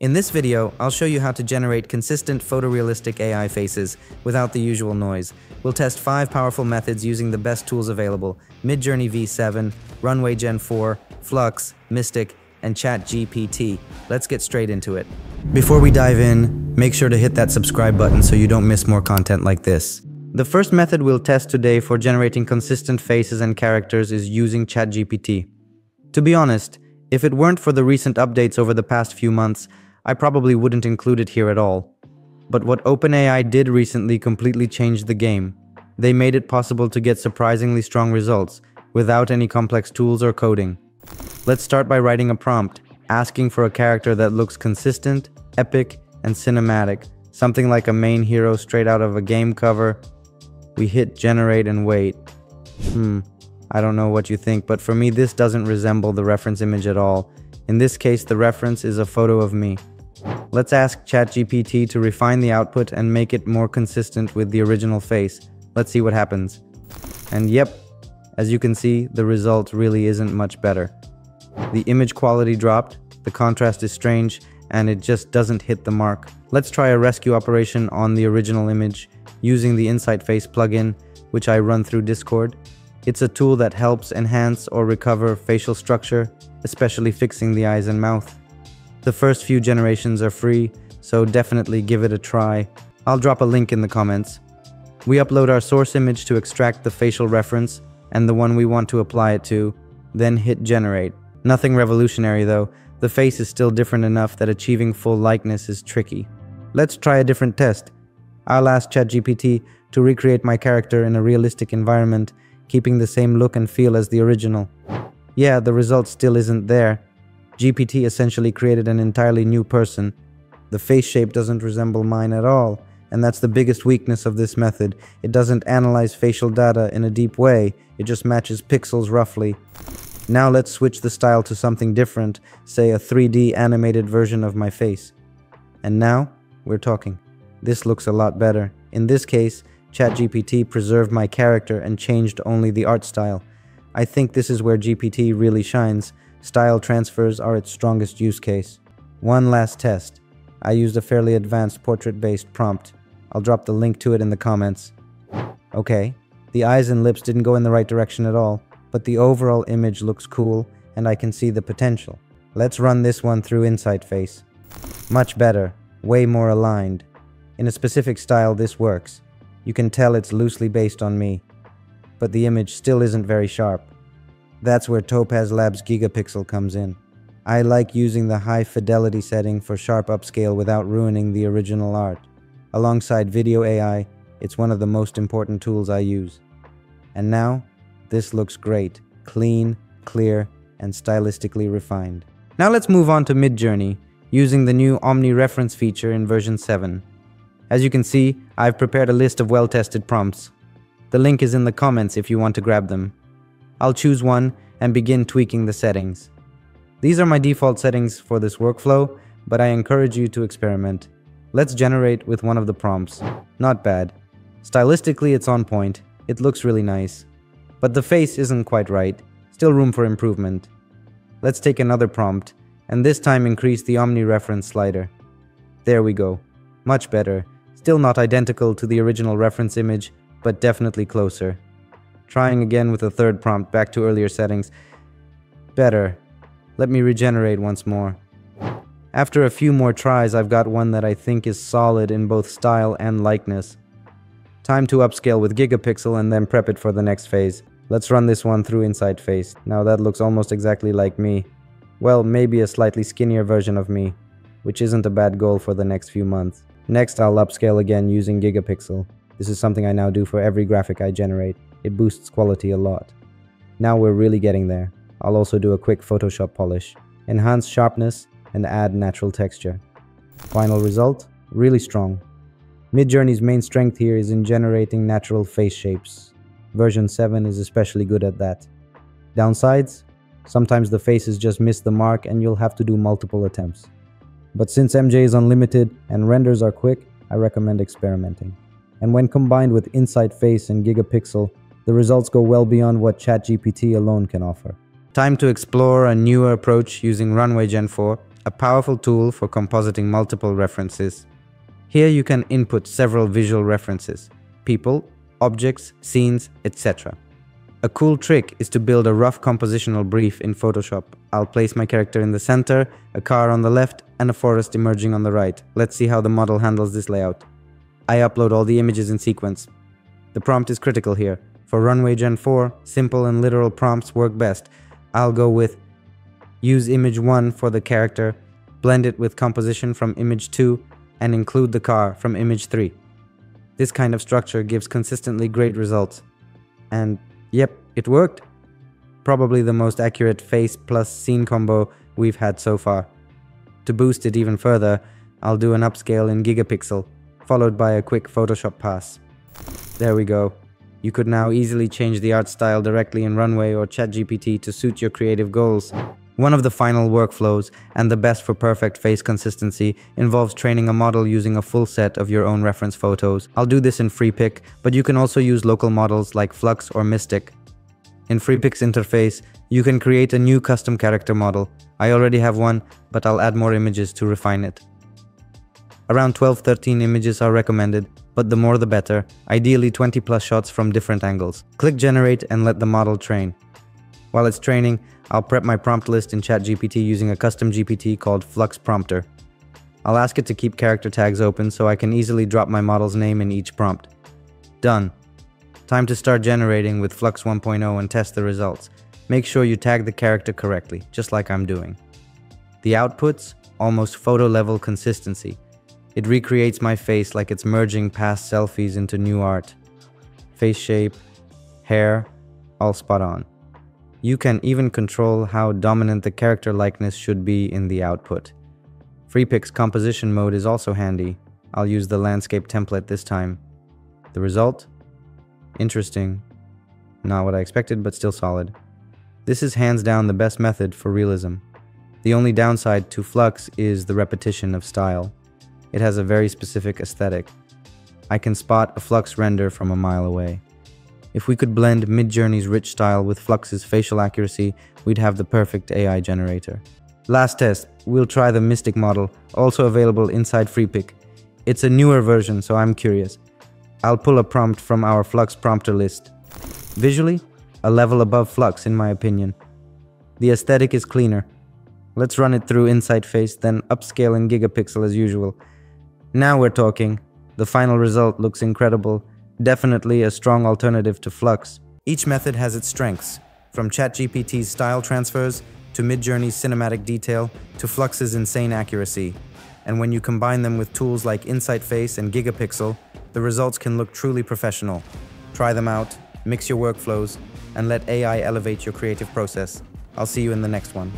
In this video, I'll show you how to generate consistent photorealistic AI faces without the usual noise. We'll test five powerful methods using the best tools available, Midjourney V7, Runway Gen 4, Flux, Mystic, and ChatGPT. Let's get straight into it. Before we dive in, make sure to hit that subscribe button so you don't miss more content like this. The first method we'll test today for generating consistent faces and characters is using ChatGPT. To be honest, if it weren't for the recent updates over the past few months, I probably wouldn't include it here at all. But what OpenAI did recently completely changed the game. They made it possible to get surprisingly strong results without any complex tools or coding. Let's start by writing a prompt, asking for a character that looks consistent, epic, and cinematic, something like a main hero straight out of a game cover. We hit generate and wait. Hmm, I don't know what you think, but for me this doesn't resemble the reference image at all. In this case, the reference is a photo of me. Let's ask ChatGPT to refine the output and make it more consistent with the original face. Let's see what happens. And yep, as you can see, the result really isn't much better. The image quality dropped, the contrast is strange, and it just doesn't hit the mark. Let's try a rescue operation on the original image using the Insight Face plugin, which I run through Discord. It's a tool that helps enhance or recover facial structure, especially fixing the eyes and mouth. The first few generations are free, so definitely give it a try. I'll drop a link in the comments. We upload our source image to extract the facial reference and the one we want to apply it to, then hit generate. Nothing revolutionary though, the face is still different enough that achieving full likeness is tricky. Let's try a different test. I'll ask ChatGPT to recreate my character in a realistic environment, keeping the same look and feel as the original. Yeah, the result still isn't there, GPT essentially created an entirely new person. The face shape doesn't resemble mine at all, and that's the biggest weakness of this method. It doesn't analyze facial data in a deep way, it just matches pixels roughly. Now let's switch the style to something different, say a 3D animated version of my face. And now, we're talking. This looks a lot better. In this case, ChatGPT preserved my character and changed only the art style. I think this is where GPT really shines. Style transfers are its strongest use case. One last test. I used a fairly advanced portrait-based prompt. I'll drop the link to it in the comments. Okay, the eyes and lips didn't go in the right direction at all, but the overall image looks cool and I can see the potential. Let's run this one through Insight Face. Much better, way more aligned. In a specific style this works. You can tell it's loosely based on me, but the image still isn't very sharp. That's where Topaz Labs Gigapixel comes in. I like using the high fidelity setting for sharp upscale without ruining the original art. Alongside video AI, it's one of the most important tools I use. And now, this looks great, clean, clear, and stylistically refined. Now let's move on to Midjourney, using the new Omni reference feature in version 7. As you can see, I've prepared a list of well-tested prompts. The link is in the comments if you want to grab them. I'll choose one and begin tweaking the settings. These are my default settings for this workflow, but I encourage you to experiment. Let's generate with one of the prompts. Not bad. Stylistically it's on point, it looks really nice. But the face isn't quite right, still room for improvement. Let's take another prompt, and this time increase the Omni reference slider. There we go. Much better. Still not identical to the original reference image, but definitely closer. Trying again with a third prompt back to earlier settings. Better. Let me regenerate once more. After a few more tries, I've got one that I think is solid in both style and likeness. Time to upscale with Gigapixel and then prep it for the next phase. Let's run this one through Insight Face. Now that looks almost exactly like me. Well, maybe a slightly skinnier version of me, which isn't a bad goal for the next few months. Next, I'll upscale again using Gigapixel. This is something I now do for every graphic I generate. It boosts quality a lot. Now we're really getting there. I'll also do a quick Photoshop polish, enhance sharpness, and add natural texture. Final result? Really strong. Midjourney's main strength here is in generating natural face shapes. Version 7 is especially good at that. Downsides? Sometimes the faces just miss the mark and you'll have to do multiple attempts. But since MJ is unlimited and renders are quick, I recommend experimenting. And when combined with Insight Face and Gigapixel, the results go well beyond what ChatGPT alone can offer. Time to explore a newer approach using Runway Gen 4. a powerful tool for compositing multiple references. Here you can input several visual references, people, objects, scenes, etc. A cool trick is to build a rough compositional brief in Photoshop. I'll place my character in the center, a car on the left, and a forest emerging on the right. Let's see how the model handles this layout. I upload all the images in sequence. The prompt is critical here. For Runway Gen 4, simple and literal prompts work best. I'll go with use image 1 for the character, blend it with composition from image 2, and include the car from image 3. This kind of structure gives consistently great results. And yep, it worked. Probably the most accurate face plus scene combo we've had so far. To boost it even further, I'll do an upscale in gigapixel, followed by a quick Photoshop pass. There we go. You could now easily change the art style directly in Runway or ChatGPT to suit your creative goals. One of the final workflows, and the best for perfect face consistency, involves training a model using a full set of your own reference photos. I'll do this in Freepik, but you can also use local models like Flux or Mystic. In Freepik's interface, you can create a new custom character model. I already have one, but I'll add more images to refine it. Around 12-13 images are recommended, but the more the better, ideally 20 plus shots from different angles. Click generate and let the model train. While it's training, I'll prep my prompt list in ChatGPT using a custom GPT called Flux Prompter. I'll ask it to keep character tags open so I can easily drop my model's name in each prompt. Done. Time to start generating with Flux 1.0 and test the results. Make sure you tag the character correctly, just like I'm doing. The outputs, almost photo level consistency. It recreates my face like it's merging past selfies into new art. Face shape, hair, all spot on. You can even control how dominant the character likeness should be in the output. Freepik's composition mode is also handy. I'll use the landscape template this time. The result? Interesting. Not what I expected, but still solid. This is hands down the best method for realism. The only downside to Flux is the repetition of style. It has a very specific aesthetic. I can spot a Flux render from a mile away. If we could blend Midjourney's rich style with Flux's facial accuracy, we'd have the perfect AI generator. Last test, we'll try the Mystic model, also available inside Freepik. It's a newer version, so I'm curious. I'll pull a prompt from our Flux prompter list. Visually, a level above Flux in my opinion. The aesthetic is cleaner. Let's run it through Insight Face, then upscale in Gigapixel as usual. Now we're talking. The final result looks incredible definitely a strong alternative to Flux. Each method has its strengths, from ChatGPT's style transfers to Midjourney's cinematic detail to Flux's insane accuracy. And when you combine them with tools like Insight Face and Gigapixel, the results can look truly professional. Try them out, mix your workflows, and let AI elevate your creative process. I'll see you in the next one.